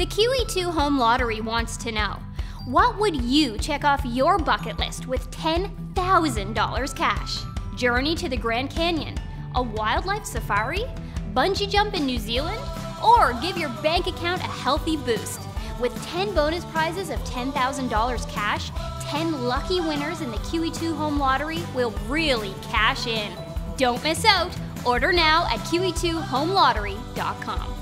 The QE2 Home Lottery wants to know what would you check off your bucket list with $10,000 cash? Journey to the Grand Canyon, a wildlife safari, bungee jump in New Zealand, or give your bank account a healthy boost? With 10 bonus prizes of $10,000 cash, 10 lucky winners in the QE2 Home Lottery will really cash in. Don't miss out. Order now at QE2HomeLottery.com.